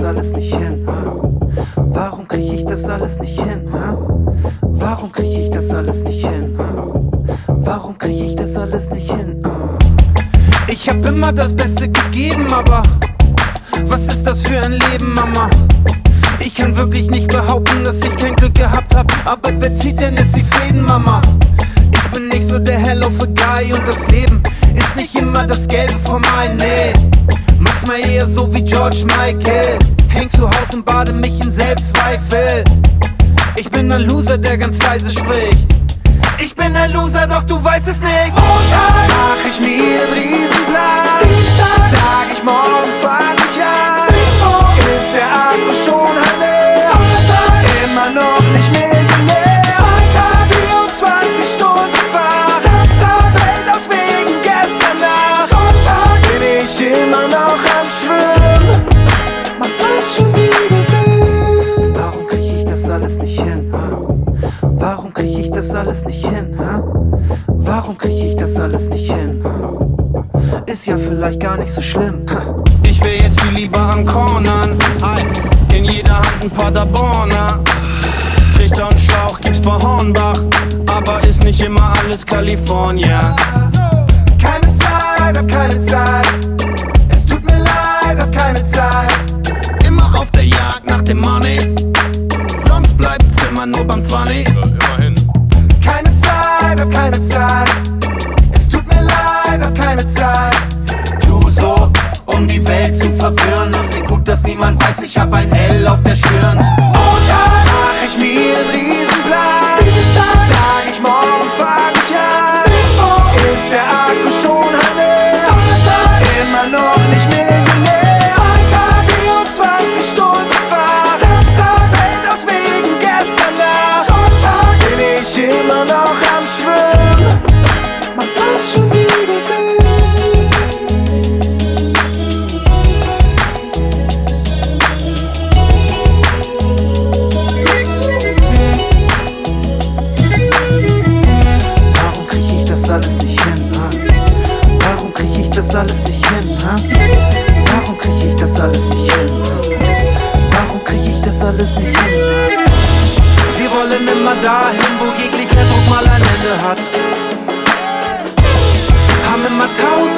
das alles nicht hin? Warum krieg ich das alles nicht hin? Warum krieg ich das alles nicht hin? Warum krieg ich das alles nicht hin? Ah? Ich hab immer das Beste gegeben, aber was ist das für ein Leben, Mama? Ich kann wirklich nicht behaupten, dass ich kein Glück gehabt hab. Aber wer zieht denn jetzt die Fäden, Mama? Ich bin nicht so der Hell of a Guy und das Leben ist nicht immer das Gelbe von Ei, nee. Manchmal eher so wie George Michael. Häng zu Hause und bade mich in Selbstzweifel. Ich bin ein Loser, der ganz leise spricht. Ich bin ein Loser, doch du weißt es nicht. Montag mach ich mir einen Riesenplan. Dienstag sag ich morgen fang ich an. Mittwoch ist der Akku schon leer. Donnerstag immer noch hin? Hä? Warum krieg ich das alles nicht hin? Hä? Warum krieg ich das alles nicht hin? Hä? Ist ja vielleicht gar nicht so schlimm. Ich will jetzt viel lieber an Cornern. In jeder Hand ein Paderborner. Trichter und Schlauch gibt's bei Hornbach. Aber ist nicht immer alles Kalifornien. Keine Zeit, hab keine Zeit. Nur beim 20. Keine Zeit, hab keine Zeit. Es tut mir leid, hab keine Zeit. Tu so, um die Welt zu verwirren. Ach, wie gut, dass niemand weiß, ich hab ein L auf der Stirn. Das alles nicht hin? Hä? Warum krieg ich das alles nicht hin? Hä? Warum krieg ich das alles nicht hin? Wir wollen immer dahin, wo jeglicher Druck mal ein Ende hat. Haben immer tausend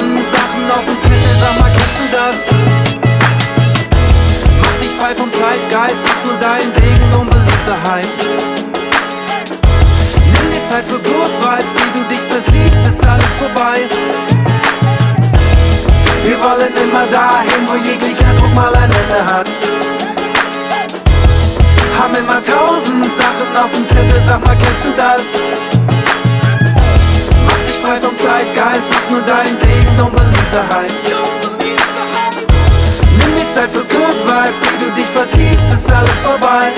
wollen immer dahin, wo jeglicher Druck mal ein Ende hat. Haben immer tausend Sachen auf dem Zettel, sag mal, kennst du das? Mach dich frei vom Zeitgeist, mach nur dein Ding, don't believe the hype. Nimm dir Zeit für Good Vibes, wie du dich versiehst, ist alles vorbei.